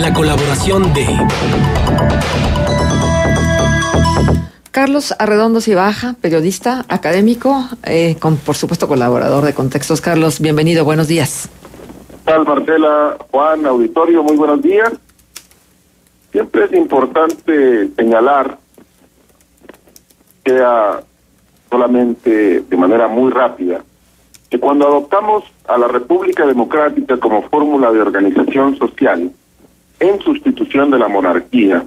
la colaboración de Carlos Arredondo Baja, periodista, académico, eh, con por supuesto colaborador de Contextos. Carlos, bienvenido, buenos días. Tal Marcela, Juan, auditorio, muy buenos días. Siempre es importante señalar, sea solamente de manera muy rápida, que cuando adoptamos a la República Democrática como fórmula de organización social en sustitución de la monarquía,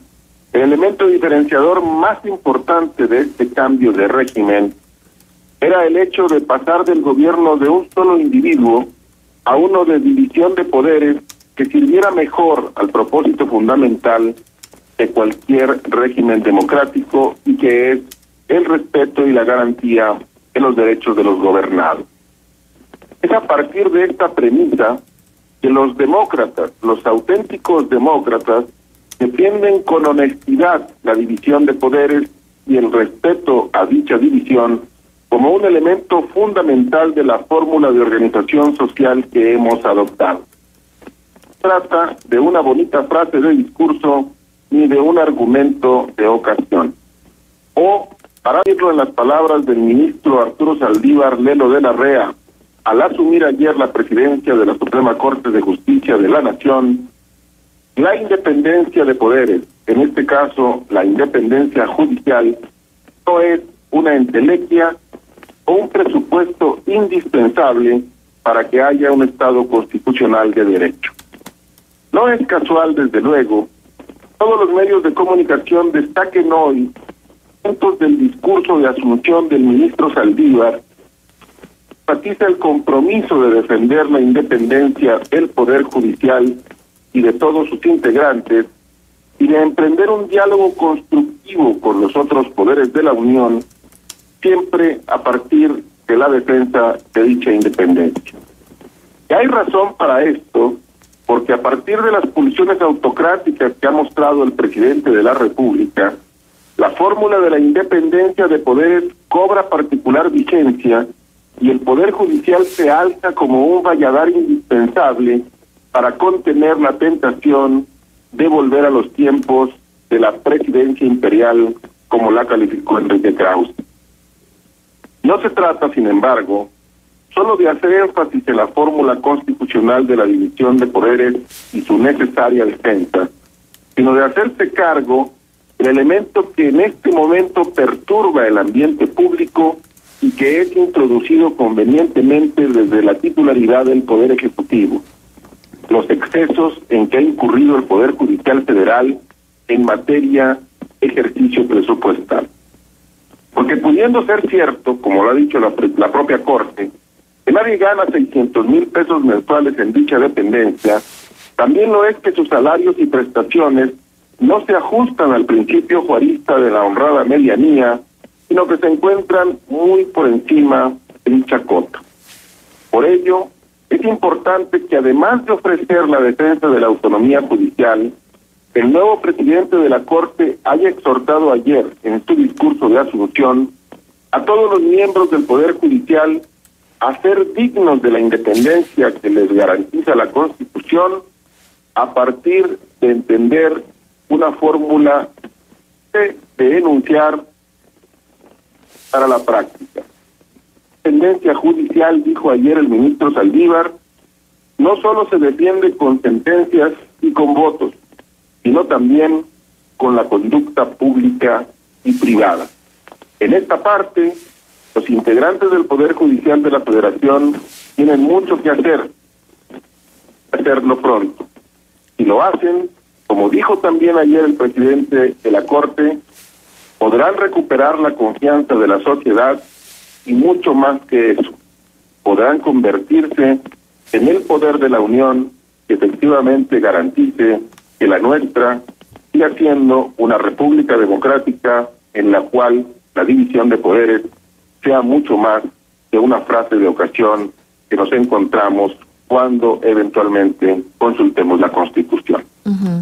el elemento diferenciador más importante de este cambio de régimen era el hecho de pasar del gobierno de un solo individuo a uno de división de poderes que sirviera mejor al propósito fundamental de cualquier régimen democrático y que es el respeto y la garantía de los derechos de los gobernados. Es a partir de esta premisa que los demócratas, los auténticos demócratas, defienden con honestidad la división de poderes y el respeto a dicha división como un elemento fundamental de la fórmula de organización social que hemos adoptado. Trata de una bonita frase de discurso ni de un argumento de ocasión. O, para decirlo en las palabras del ministro Arturo Saldívar Lelo de la Rea, al asumir ayer la presidencia de la Suprema Corte de Justicia de la Nación, la independencia de poderes, en este caso la independencia judicial, no es una entelequia o un presupuesto indispensable para que haya un Estado constitucional de derecho. No es casual, desde luego, todos los medios de comunicación destaquen hoy puntos del discurso de asunción del ministro Saldívar, enfatiza el compromiso de defender la independencia del Poder Judicial y de todos sus integrantes y de emprender un diálogo constructivo con los otros poderes de la Unión, siempre a partir de la defensa de dicha independencia. Y hay razón para esto, porque a partir de las pulsiones autocráticas que ha mostrado el presidente de la República, la fórmula de la independencia de poderes cobra particular vigencia y el Poder Judicial se alza como un valladar indispensable para contener la tentación de volver a los tiempos de la presidencia imperial, como la calificó Enrique Krause. No se trata, sin embargo, solo de hacer énfasis en la fórmula constitucional de la división de poderes y su necesaria defensa, sino de hacerse cargo del elemento que en este momento perturba el ambiente público y que es introducido convenientemente desde la titularidad del Poder Ejecutivo los excesos en que ha incurrido el Poder Judicial Federal en materia ejercicio presupuestal. Porque pudiendo ser cierto, como lo ha dicho la, la propia Corte, que nadie gana 600 mil pesos mensuales en dicha dependencia, también lo es que sus salarios y prestaciones no se ajustan al principio juarista de la honrada medianía, sino que se encuentran muy por encima de dicha cota. Por ello, es importante que además de ofrecer la defensa de la autonomía judicial, el nuevo presidente de la Corte haya exhortado ayer en su discurso de asunción a todos los miembros del Poder Judicial a ser dignos de la independencia que les garantiza la Constitución a partir de entender una fórmula de, de enunciar para la práctica independencia judicial, dijo ayer el ministro Saldívar, no solo se defiende con sentencias y con votos, sino también con la conducta pública y privada. En esta parte, los integrantes del Poder Judicial de la Federación tienen mucho que hacer, hacerlo pronto. Si lo hacen, como dijo también ayer el presidente de la Corte, podrán recuperar la confianza de la sociedad y mucho más que eso, podrán convertirse en el poder de la Unión que efectivamente garantice que la nuestra siga siendo una república democrática en la cual la división de poderes sea mucho más que una frase de ocasión que nos encontramos cuando eventualmente consultemos la Constitución.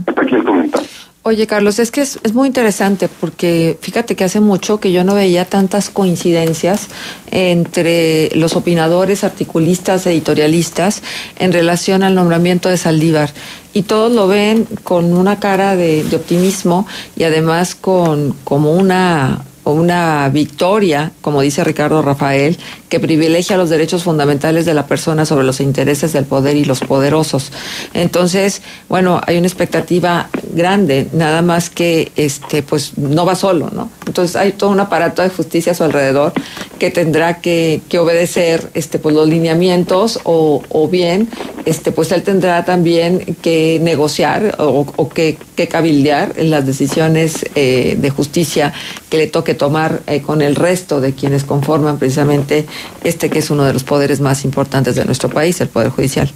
Hasta aquí el comentario. Oye, Carlos, es que es, es, muy interesante porque fíjate que hace mucho que yo no veía tantas coincidencias entre los opinadores, articulistas, editorialistas en relación al nombramiento de Saldívar. Y todos lo ven con una cara de, optimismo y además con como una una victoria, como dice Ricardo Rafael, que privilegia los derechos fundamentales de la persona sobre los intereses del poder y los poderosos. Entonces, bueno, hay una expectativa grande, nada más que este, pues no va solo, ¿no? Entonces hay todo un aparato de justicia a su alrededor que tendrá que, que obedecer este, pues, los lineamientos o, o, bien, este, pues él tendrá también que negociar o, que, que, cabildear las decisiones eh, de justicia que le toque tomar eh, con el resto de quienes conforman precisamente este que es uno de los poderes más importantes de nuestro país, el Poder Judicial.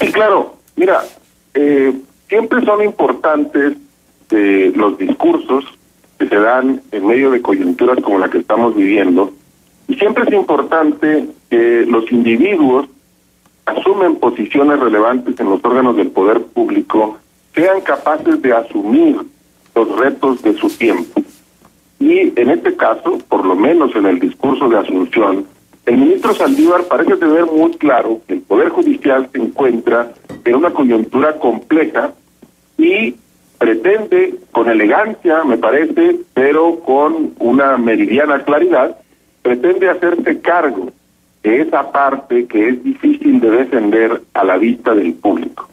Sí, claro. Mira, eh, siempre son importantes eh, los discursos que se dan en medio de coyunturas como la que estamos viviendo, y siempre es importante que los individuos asumen posiciones relevantes en los órganos del poder público, sean capaces de asumir los retos de su tiempo. Y en este caso, por lo menos en el discurso de Asunción, el ministro Saldívar parece tener muy claro que el Poder Judicial se encuentra en una coyuntura compleja y pretende, con elegancia, me parece, pero con una meridiana claridad, pretende hacerse cargo de esa parte que es difícil de defender a la vista del público.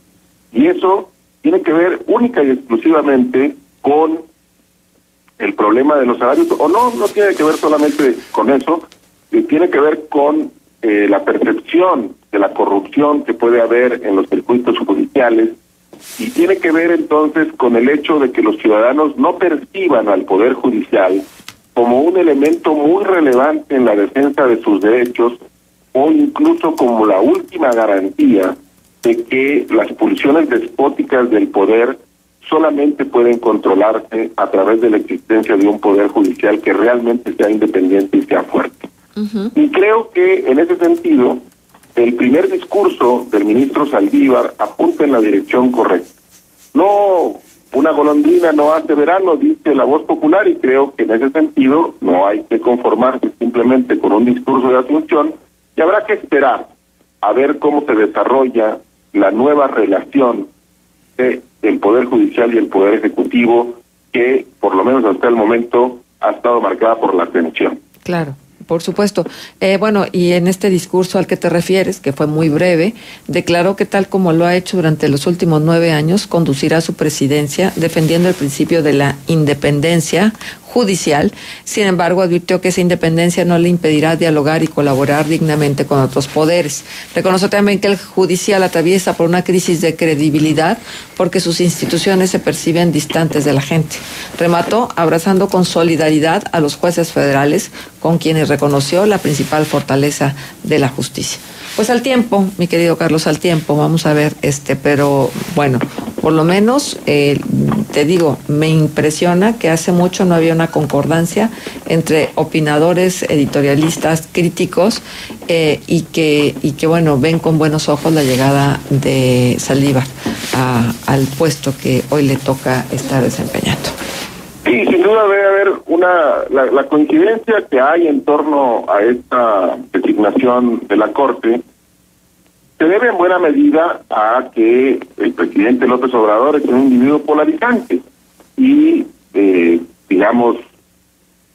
Y eso tiene que ver única y exclusivamente con el problema de los salarios, o no, no tiene que ver solamente con eso, tiene que ver con eh, la percepción de la corrupción que puede haber en los circuitos judiciales y tiene que ver entonces con el hecho de que los ciudadanos no perciban al Poder Judicial como un elemento muy relevante en la defensa de sus derechos o incluso como la última garantía de que las pulsiones despóticas del poder solamente pueden controlarse a través de la existencia de un poder judicial que realmente sea independiente y sea fuerte. Y creo que en ese sentido, el primer discurso del ministro Saldívar apunta en la dirección correcta. No, una golondrina no hace verano, dice la voz popular, y creo que en ese sentido no hay que conformarse simplemente con un discurso de asunción, y habrá que esperar a ver cómo se desarrolla la nueva relación de el Poder Judicial y el Poder Ejecutivo, que por lo menos hasta el momento ha estado marcada por la atención. Claro por supuesto. Eh, bueno, y en este discurso al que te refieres, que fue muy breve, declaró que tal como lo ha hecho durante los últimos nueve años, conducirá su presidencia defendiendo el principio de la independencia judicial. Sin embargo, advirtió que esa independencia no le impedirá dialogar y colaborar dignamente con otros poderes. Reconoció también que el judicial atraviesa por una crisis de credibilidad porque sus instituciones se perciben distantes de la gente. Remató abrazando con solidaridad a los jueces federales con quienes reconoció la principal fortaleza de la justicia. Pues al tiempo, mi querido Carlos, al tiempo, vamos a ver, este, pero bueno, por lo menos eh, te digo, me impresiona que hace mucho no había una concordancia entre opinadores, editorialistas, críticos eh, y que y que bueno ven con buenos ojos la llegada de Saldívar al puesto que hoy le toca estar desempeñando. Sí, sin duda debe haber una la, coincidencia que hay en torno a esta designación de la Corte se debe en buena medida a que el presidente López Obrador es un individuo polarizante y, eh, digamos,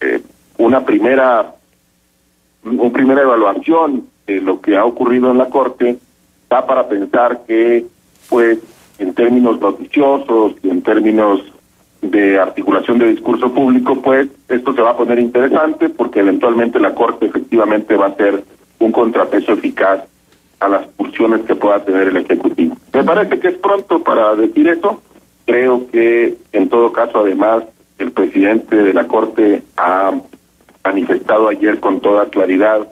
eh, una primera una primera evaluación de lo que ha ocurrido en la Corte da para pensar que, pues, en términos noticiosos y en términos de articulación de discurso público, pues esto se va a poner interesante porque eventualmente la Corte efectivamente va a ser un contrapeso eficaz a las funciones que pueda tener el Ejecutivo. Me parece que es pronto para decir eso. Creo que en todo caso, además, el presidente de la Corte ha manifestado ayer con toda claridad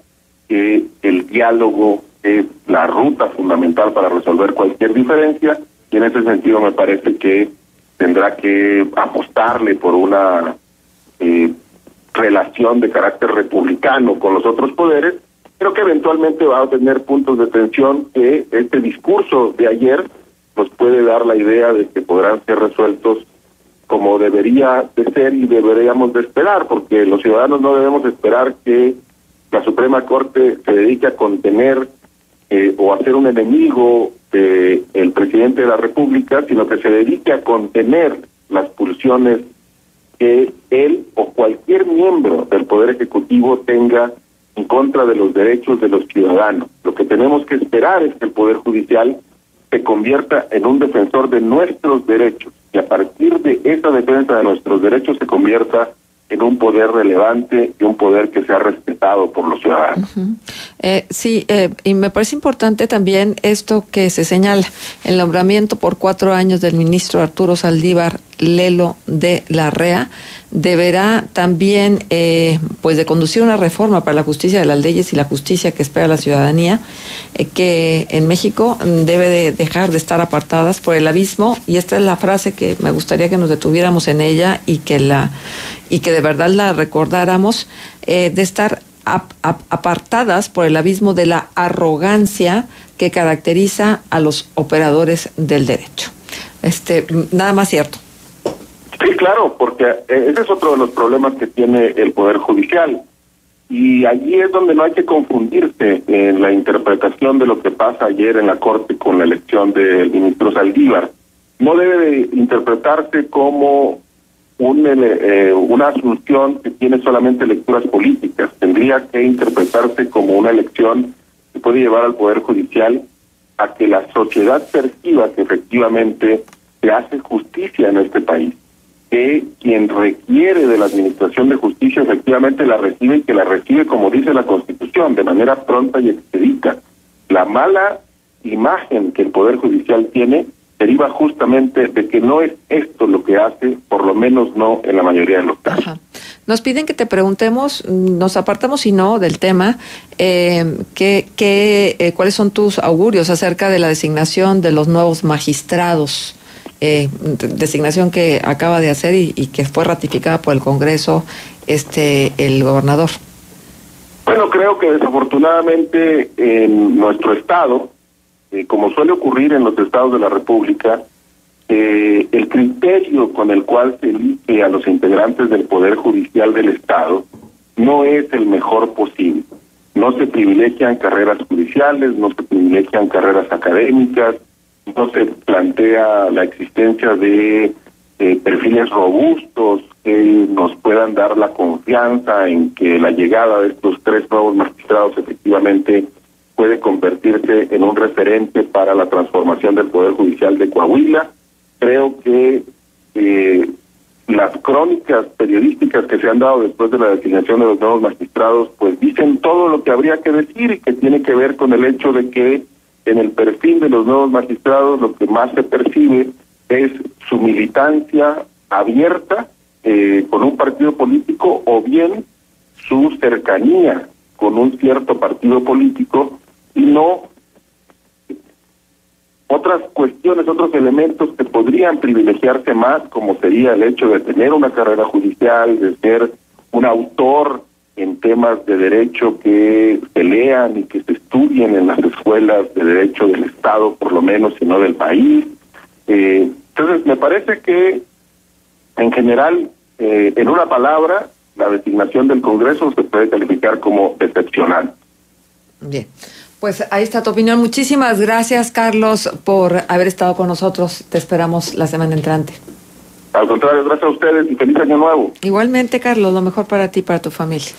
que el diálogo es la ruta fundamental para resolver cualquier diferencia y en ese sentido me parece que tendrá que apostarle por una eh, relación de carácter republicano con los otros poderes. Creo que eventualmente va a tener puntos de tensión que este discurso de ayer pues puede dar la idea de que podrán ser resueltos como debería de ser y deberíamos de esperar, porque los ciudadanos no debemos esperar que la Suprema Corte se dedique a contener eh, o a ser un enemigo del presidente de la República, sino que se dedique a contener las pulsiones que él o cualquier miembro del Poder Ejecutivo tenga en contra de los derechos de los ciudadanos. Lo que tenemos que esperar es que el Poder Judicial se convierta en un defensor de nuestros derechos y a partir de esa defensa de nuestros derechos se convierta en un poder relevante y un poder que sea respetado por los ciudadanos. Eh, sí, eh, y me parece importante también esto que se señala, el nombramiento por cuatro años del ministro Arturo Saldívar Lelo de la REA deberá también eh, pues de conducir una reforma para la justicia de las leyes y la justicia que espera la ciudadanía eh, que en México debe de dejar de estar apartadas por el abismo. Y esta es la frase que me gustaría que nos detuviéramos en ella y que la y que de verdad la recordáramos eh, de estar ap ap apartadas por el abismo de la arrogancia que caracteriza a los operadores del derecho este nada más cierto Sí, claro, porque ese es otro de los problemas que tiene el Poder Judicial. Y allí es donde no hay que confundirse en la interpretación de lo que pasa ayer en la Corte con la elección del ministro Saldívar. No debe de interpretarse como un, eh, una asunción que tiene solamente lecturas políticas. Tendría que interpretarse como una elección que puede llevar al Poder Judicial a que la sociedad perciba que efectivamente se hace justicia en este país que quien requiere de la administración de justicia efectivamente la recibe y que la recibe como dice la Constitución, de manera pronta y expedita. La mala imagen que el Poder Judicial tiene deriva justamente de que no es esto lo que hace, por lo menos no en la mayoría de los casos. Ajá. Nos piden que te preguntemos, nos apartamos y no del tema, eh, que, que, eh, ¿cuáles son tus augurios acerca de la designación de los nuevos magistrados? eh, designación que acaba de hacer y, y, que fue ratificada por el Congreso este el gobernador. Bueno, creo que desafortunadamente en nuestro estado, eh, como suele ocurrir en los estados de la República, eh, el criterio con el cual se elige a los integrantes del Poder Judicial del Estado no es el mejor posible. No se privilegian carreras judiciales, no se privilegian carreras académicas, no se plantea la existencia de eh, perfiles robustos que nos puedan dar la confianza en que la llegada de estos tres nuevos magistrados efectivamente puede en un referente para la transformación del Poder Judicial de Coahuila. Creo que eh, las crónicas periodísticas que se han dado después de la designación de los nuevos magistrados, pues dicen todo lo que habría que decir y que tiene que ver con el hecho de que en el perfil de los nuevos magistrados lo que más se percibe es su militancia abierta eh, con un partido político o bien su cercanía con un cierto partido político y no otras cuestiones, otros elementos que podrían privilegiarse más, como sería el hecho de tener una carrera judicial, de ser un autor en temas de derecho que se lean y que se estudien en las escuelas de derecho del Estado, por lo menos, y no del país. Eh, entonces, me parece que, en general, eh, en una palabra, la designación del Congreso se puede calificar como excepcional. Bien. Pues ahí está tu opinión. Muchísimas gracias, Carlos, por haber estado con nosotros. Te esperamos la semana entrante. Al contrario, gracias a ustedes y feliz año nuevo. Igualmente, Carlos, lo mejor para ti y para tu familia.